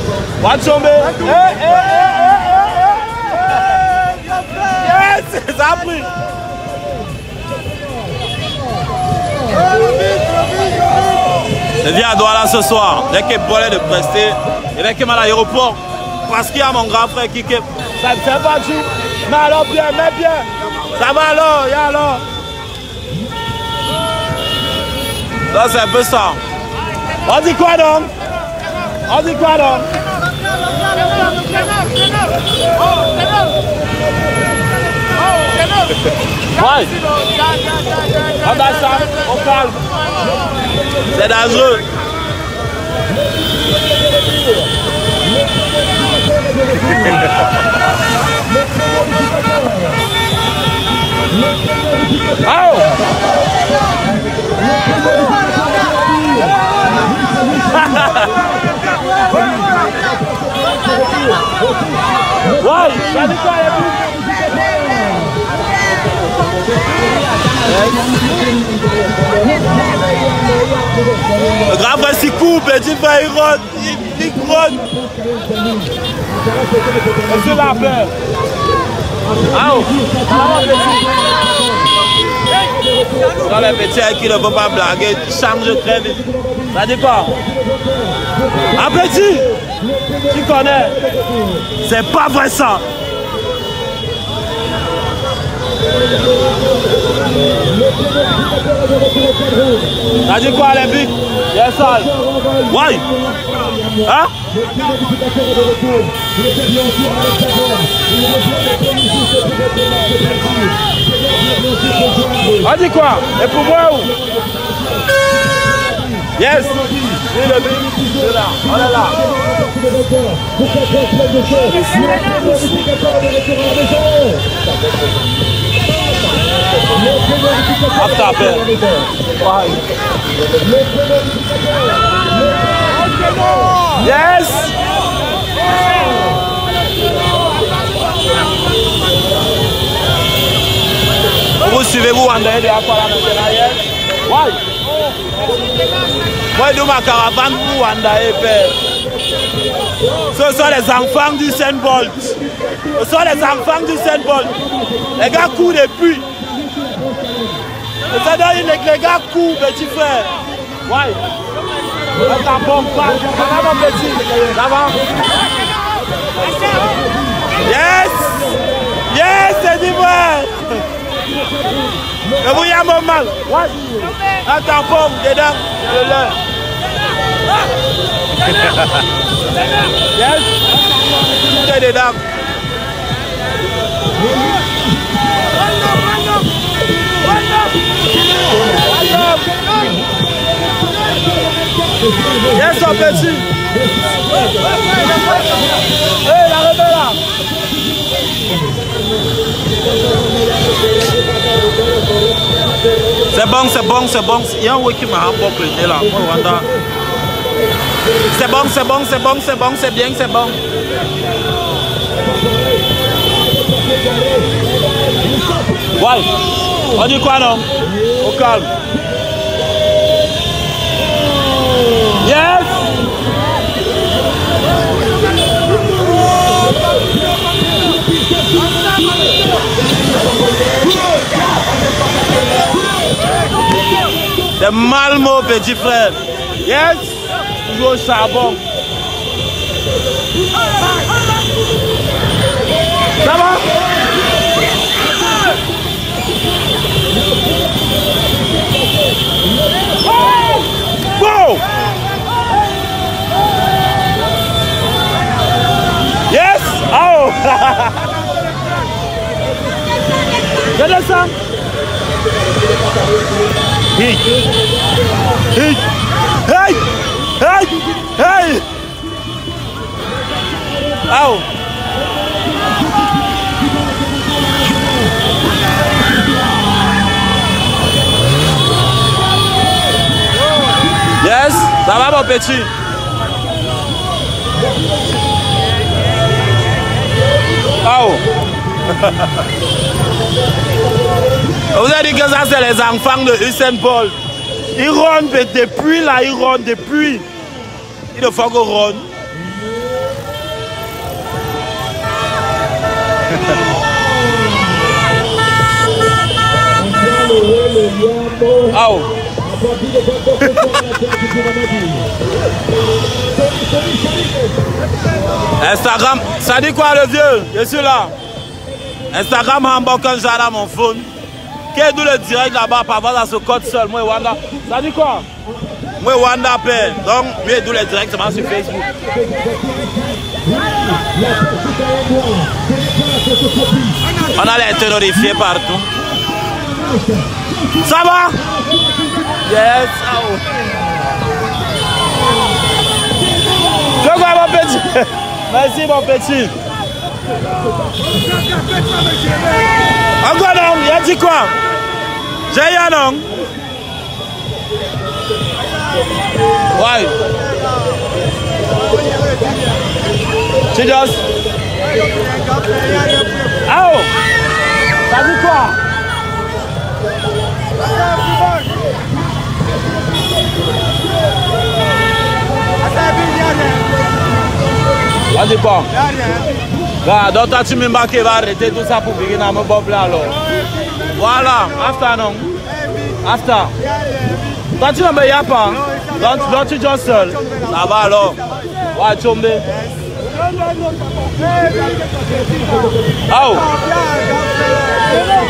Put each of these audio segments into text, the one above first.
Eh, eh, eh, eh, eh, eh. Yes, ça a pris. Je viens à Douala ce soir. Dès qu'il est de prester, et dès qu'il est à l'aéroport, parce qu'il y a mon grand frère qui Ça ne fait pas du. Mais alors bien, mais bien. Ça va alors, a alors. Ça c'est un peu ça. On dit quoi donc On dit quoi donc Ouais. On va ça, on calme. C'est dangereux. Ouais, dit frère s'y coupe, il rote. Monsieur la. Ah oh, Dans les petits qui ne veut pas blaguer, change très vite. Ça dit petit Tu connais. C'est pas vrai ça. Ça dit quoi les buts? Yes, sale. Ouais. Hein? On dit quoi? Et pour moi où? Yes Oui, le c'est là. On est là. After Yes. Vous suivez-vous André de Aquala maintenant, yes? Why? Moi, de ma caravane pour Wanda père. Ce sont les enfants du Saint Bolt. Ce sont les enfants du Saint Bolt. Les gars courent depuis. Ça donne les gars courent, petit frère. Ouais. Ça bombe pas. Va mon petit. Va. Yes. Yes, c'est du vrai. Le bruit a mon mal. Attends, bombe dedans. Le leur. yes? C'est dedans. Yes, son petit. Hé, la rebelle là. C'est bon, c'est bon, c'est bon. Il y a un qui m'a remporté là. Oh, Rwanda. C'est bon, c'est bon, c'est bon, c'est bon, c'est bien, c'est bon. Ouais. On dit quoi non? Au calme. C'est mal mon petit frère. Yes Toujours au charbon. Hey! Hey! Hey! Hey! Hey! Oh! Yes, ça va mon petit Oh vous avez dit que ça, c'est les enfants de Hussein Paul. Ils rônent depuis là, ils rônent depuis. Il faut qu'on rône. Oh. Instagram, ça dit quoi le vieux? Je suis là. Instagram Hamburger Jara mon phone. Quel est le direct là-bas par rapport à ce code seul Moi Wanda. Ça dit quoi? Moi Wanda paix. Donc, mieux d'où le directement sur Facebook. On a les terrorifiés partout. Ça va? Yes. Mon petit. Merci mon petit. Non, il a dit quoi J'ai un non Ouais. Tu just. Ah oh T'as dit quoi Bah, donc toi tu m'embarques, va arrêter tout ça pour venir dans mon bob là alors? Voilà, after non? After. Toi tu ne a pas. Donc, donc tu es seul. Ça va alors? Ouais, tombe. Oh.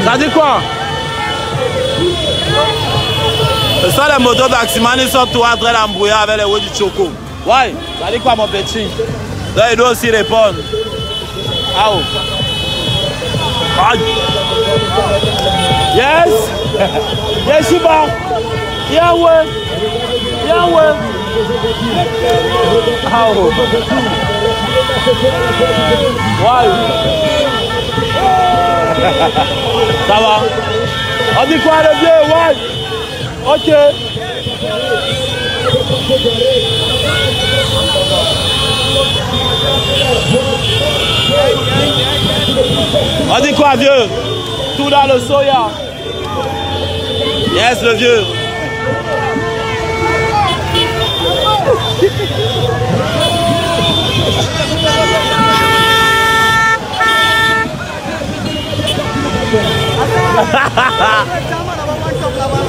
Ça dit quoi? Ce sont les motos d'Aximani sont tous en train d'embrouiller avec les roues du Choco. Ouais, ça dit quoi mon petit? Donc il doit aussi répondre. Ah oh. Aïe. Yes. Yes, Shiba. Yeah, ouais. Yeah, ouais. Ah oh. Ouais. Ça va. On dit quoi le vieux Ouais. Ok. On dit quoi vieux? Tout dans le soya. Yes le vieux.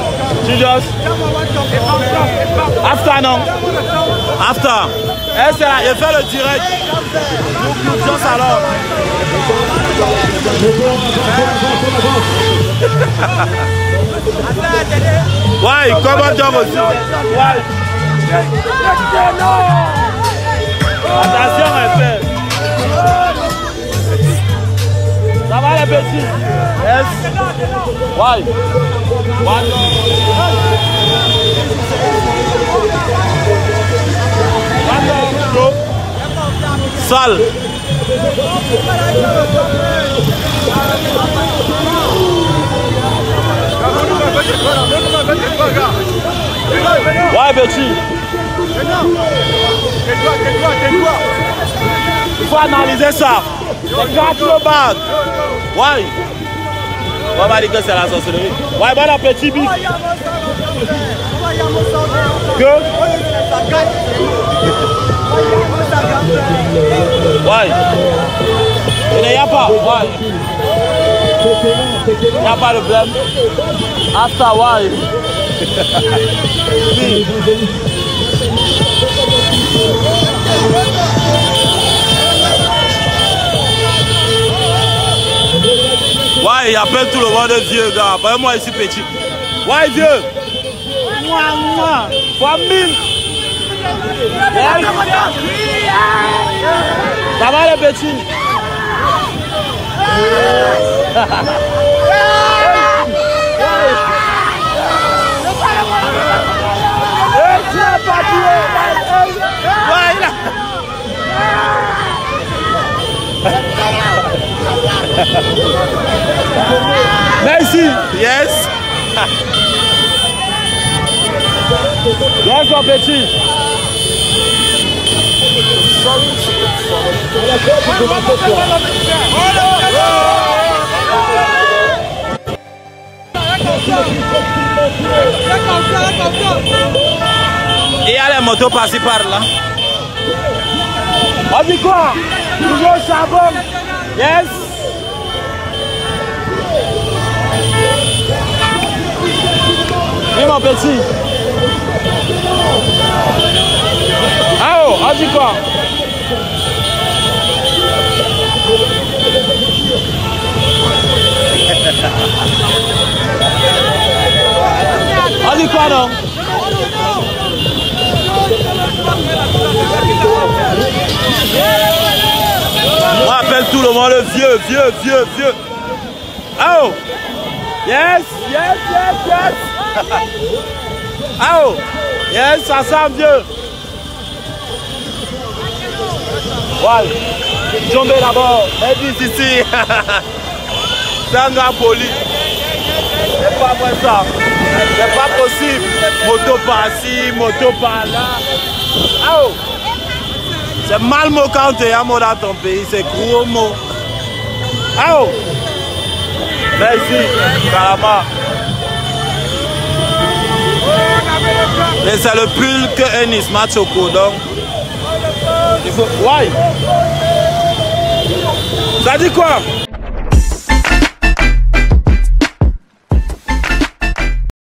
just after non after. Eh c'est là il fait le direct. Ouais comment job aussi ouais. Attention elle fait ça va les petits? Yes why? One Sal. Ouais, Betty? Il faut analyser ça. C'est. Ouais. On va dire que c'est la sorcellerie. Ouais, bon appétit, Big. Que Ouais. Il n'y a pas. Ouais. Il n'y a pas de problème. After why? Ouais, il appelle tout le monde vieux gars. Bah, moi, ici petit. Ouais, vieux. Moi, moi. Famille. Ça va les petits Merci. Yes. Yes, mon petit. Il y a les motos passées par là. On dit quoi Toujours charbon Yes Oui mon petit. Ah oh, on dit quoi? On dit quoi non? On appelle tout le monde le vieux, vieux, vieux, vieux. Oh Yes, yes, yes, yes Oh. Yes, ça sent vieux. Voilà. Tombez d'abord, Edis ici. C'est un gars poli. C'est pas vrai ça. C'est pas possible. Moto par-ci, moto par-là Oh. C'est mal mot quand tu es à mot dans ton pays, c'est gros mot. Oh. Merci, carrément. Mais c'est le pull que Ennis m'a choco, donc. Il faut. Ouais Ça dit quoi?